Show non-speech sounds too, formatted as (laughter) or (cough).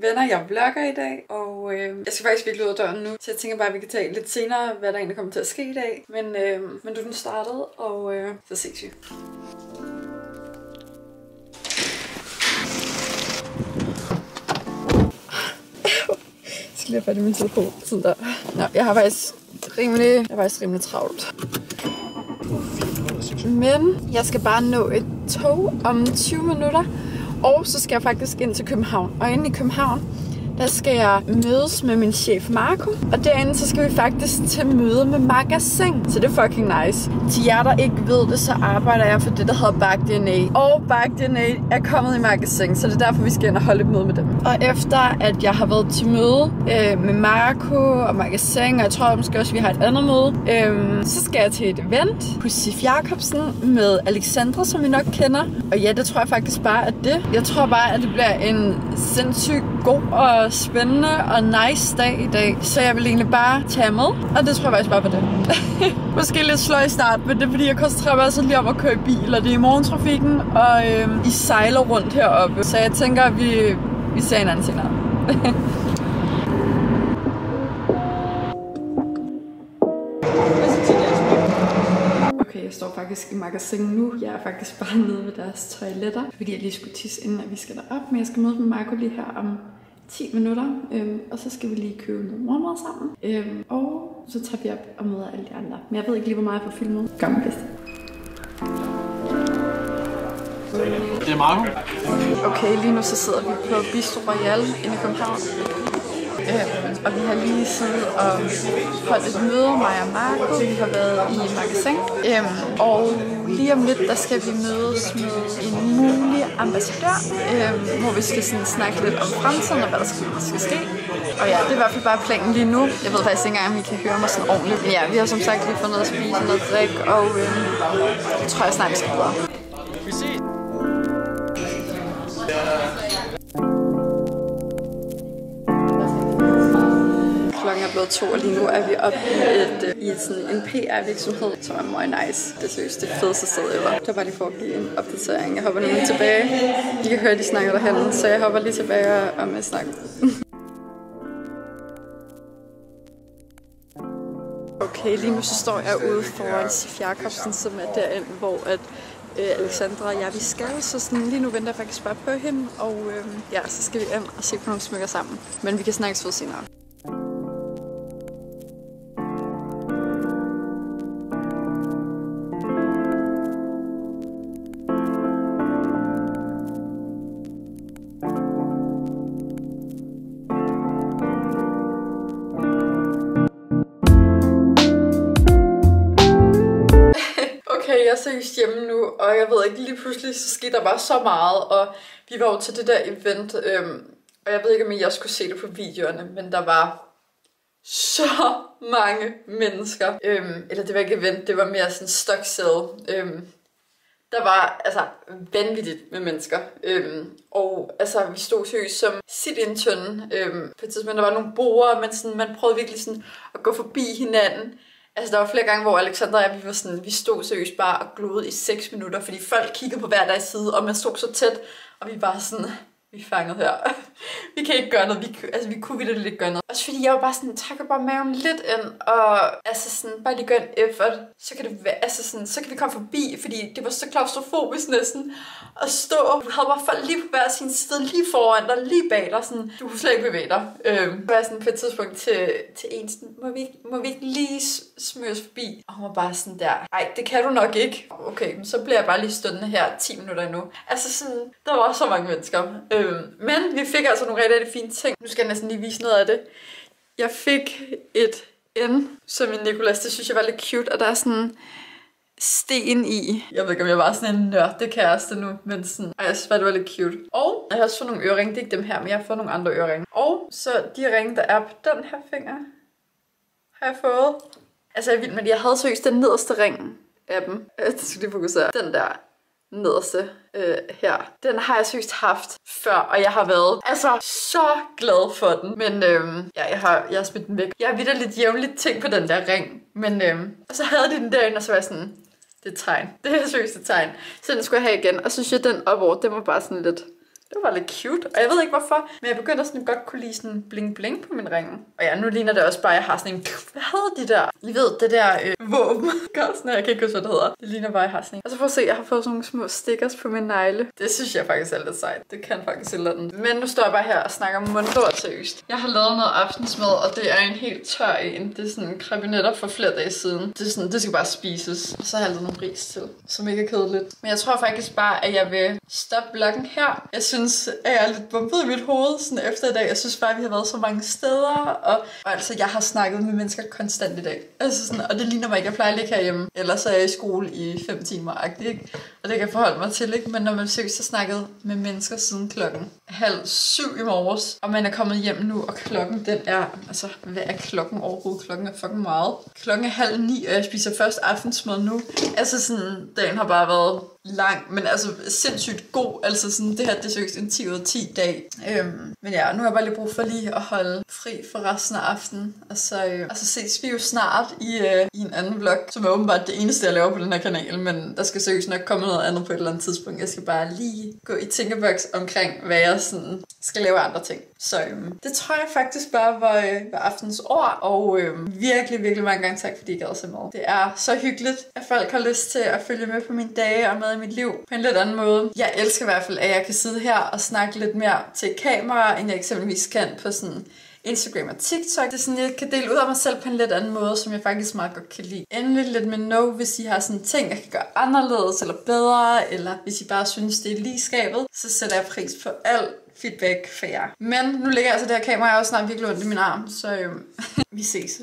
Venner, jeg vlogger i dag, og øh, jeg skal faktisk virkelig ud af døren nu, så jeg tænker bare, at vi kan tale lidt senere, hvad der egentlig kommer til at ske i dag. Men, øh, men du den startede, og øh, så ses vi. Jeg skal lige have fat i min telefon. Sådan der. Nå, jeg har faktisk rimelig, jeg har faktisk rimelig travlt. Men jeg skal bare nå et tog om 20 minutter, og så skal jeg faktisk ind til København. Og inde i København, der skal jeg mødes med min chef Marco. Og derinde, så skal vi faktisk til møde med Magasin. Så det er fucking nice. Til jer, der ikke ved det, så arbejder jeg for det, der hedder Bag DNA. Og Bag DNA er kommet i Magasin, så det er derfor, vi skal ind og holde et møde med dem. Og efter, at jeg har været til møde øh, med Marco og Magasin, og jeg tror måske også, at vi har et andet møde, øh, så skal jeg til et event på Sif Jacobsen med Alexandra, som vi nok kender. Og ja, det tror jeg faktisk bare, at det. Jeg tror bare, at det bliver en sindssygt god og spændende og nice dag i dag. Så jeg vil egentlig bare tage med, og det tror jeg faktisk bare på det. (laughs) Måske lidt sløj i start, men det er fordi, jeg koncentrerer mig sådan lige om at køre i bil, og det er i morgentrafikken, og øh, I sejler rundt heroppe. Så jeg tænker, at vi, vi ser hinanden senere. (laughs) står faktisk i magasin nu. Jeg er faktisk bare nede ved deres toiletter, fordi jeg lige skulle tisse, inden at vi skal derop. Men jeg skal møde med Marco lige her om 10 minutter, øhm, og så skal vi lige købe noget morgenmad sammen. Øhm, og så tager vi op og møder alle de andre. Men jeg ved ikke lige, hvor meget jeg får filmet. Gør mit bedste. Det er Marco. Okay, lige nu så sidder vi på Bistro Royal inde i København. Øh, og vi har lige siddet og holdt et møde, mig og Marco. Vi har været i magasin. Øh, og lige om lidt, der skal vi mødes med en mulig ambassadør, øh, hvor vi skal sådan snakke lidt om fremtiden og hvad der skal, skal ske. Og ja, det er i hvert fald bare planen lige nu. Jeg ved faktisk ikke engang, om I kan høre mig sådan ordentligt. Men ja, vi har som sagt lige fået noget at spise noget at drikke, og øh, jeg tror, jeg snart skal videre. Klokken er blevet to, og lige nu er vi oppe i, et, øh, i sådan en PR-virksomhed, som er meget nice. Det synes det fedeste sted ever. Det var bare lige for at give en opdatering. Jeg hopper nu tilbage. I kan høre, de snakker derhen, så jeg hopper lige tilbage og- med snak. (laughs) Okay, lige nu så står jeg ude foran Sif Jacobsen, som er derinde, hvor at, øh, Alexandra og jeg, vi skal. Så sådan, lige nu venter jeg faktisk bare på hende, og øh, ja, så skal vi ind og se på nogle smykker sammen. Men vi kan snakkes ved senere. Er seriøst hjemme nu, og jeg ved ikke, lige pludselig så skete der bare så meget, og vi var jo til det der event, øhm, og jeg ved ikke, om jeg skulle se det på videoerne, men der var så (laughs) mange mennesker. Øhm, eller det var ikke event, det var mere sådan stock sale. Øhm, der var altså vanvittigt med mennesker. Øhm, og altså, vi stod seriøst som sit i en tønde. Øhm, på et tidspunkt, der var nogle borer, men sådan, man prøvede virkelig sådan at gå forbi hinanden. Altså, der var flere gange, hvor Alexandra og jeg, vi var sådan, vi stod seriøst bare og gloede i 6 minutter, fordi folk kiggede på hver deres side, og man stod så tæt, og vi var sådan, vi er fanget her. vi kan ikke gøre noget, vi, altså, vi kunne vildt ikke gøre noget. Også fordi jeg var bare sådan, trækker bare maven lidt ind, og altså sådan, bare lige gør en effort, så kan det være, altså sådan, så kan vi komme forbi, fordi det var så klaustrofobisk næsten, at stå, du havde bare folk lige på hver sin side, lige foran dig, lige bag dig, sådan, du kunne slet ikke bevæge dig. Øhm, var sådan på et tidspunkt til, til en sådan, må vi, ikke- må vi ikke lige smøres forbi? Og hun var bare sådan der, nej, det kan du nok ikke. Okay, så bliver jeg bare lige stående her 10 minutter endnu. Altså sådan, der var så mange mennesker. Øhm, Øhm, men vi fik altså nogle rigtig, rigtig fine ting. Nu skal jeg næsten lige vise noget af det. Jeg fik et N, som i Nicolas, det synes jeg var lidt cute, og der er sådan sten i. Jeg ved ikke, om jeg var sådan en nørdekæreste nu, men sådan, ej, jeg synes bare, det var lidt cute. Og jeg har også fået nogle øreringe, det er ikke dem her, men jeg har fået nogle andre øreringe. Og så de ringe, der er på den her finger, har jeg fået. Altså, jeg er vild med det. Jeg havde seriøst den nederste ring af dem. Øh, jeg skal lige fokusere. Den der nederste øh, her. Den har jeg sygt haft før, og jeg har været altså så glad for den. Men øh, ja, jeg har, jeg har smidt den væk. Jeg har vidt lidt jævnligt ting på den der ring. Men øh, og så havde de den derinde, og så var jeg sådan, det er tegn. (laughs) Det er seriøst et tegn. Så den skulle jeg have igen. Og så synes jeg, den op over, den var bare sådan lidt, Det var lidt cute, og jeg ved ikke hvorfor, men jeg begyndte sådan godt kunne lide sådan bling bling på min ring. Og ja, nu ligner det også bare, at jeg har sådan en, hvad hedder de der? I ved, det der øh, (laughs) våben. Sådan, jeg kan ikke huske, hvad det hedder. Det ligner bare, jeg har sådan en. Og så for at se, jeg har fået sådan nogle små stickers på min negle. Det synes jeg faktisk er lidt sejt. Det kan faktisk et eller andet. Men nu står jeg bare her og snakker mundlort seriøst. Jeg har lavet noget aftensmad, og det er en helt tør en. Det er sådan krebinetter for flere dage siden. Det, er sådan, det skal bare spises. Og så har jeg lavet nogle ris til, som ikke er kedeligt. Men jeg tror faktisk bare, at jeg vil stoppe bloggen her. Jeg synes, at jeg er lidt bumpet i mit hoved sådan efter i dag. Jeg synes bare, at vi har været så mange steder. Og, og altså, jeg har snakket med mennesker konstant i dag. Altså sådan, og det ligner mig ikke. Jeg plejer at ligge herhjemme. Ellers er jeg i skole i fem timer. Ikke? Og det kan jeg forholde mig til. Ikke? Men når man seriøst har snakket med mennesker siden klokken halv syv i morges, og man er kommet hjem nu, og klokken den er, altså hvad er klokken overhovedet? Klokken er fucking meget. Klokken er halv ni, og jeg spiser først aftensmad nu. Altså sådan, dagen har bare været lang, men altså sindssygt god. Altså sådan, det her, det er seriøst en 10 ud af 10 dag. Øhm, men ja, nu har jeg bare lige brug for lige at holde fri for resten af aftenen. Og så, øh, og så ses vi jo snart i, øh, i en anden vlog, som er åbenbart det eneste, jeg laver på den her kanal. Men der skal seriøst nok komme noget andet på et eller andet tidspunkt. Jeg skal bare lige gå i tænkeboks omkring, hvad jeg sådan skal lave andre ting. Så øhm, det tror jeg faktisk bare var, øh, var aftens ord, og øhm, virkelig, virkelig mange gange tak, fordi I gad så meget. Det er så hyggeligt, at folk har lyst til at følge med på mine dage og med i mit liv på en lidt anden måde. Jeg elsker i hvert fald, at jeg kan sidde her og snakke lidt mere til kamera, end jeg eksempelvis kan på sådan Instagram og TikTok. Det er sådan, jeg kan dele ud af mig selv på en lidt anden måde, som jeg faktisk meget godt kan lide. Endelig lidt med no, hvis I har sådan ting, jeg kan gøre anderledes eller bedre, eller hvis I bare synes, det er lige skabet, så sætter jeg pris på alt feedback for jer. Men nu ligger altså det her kamera, jeg også snart virkelig ondt i min arm, så øhm, (laughs) vi ses.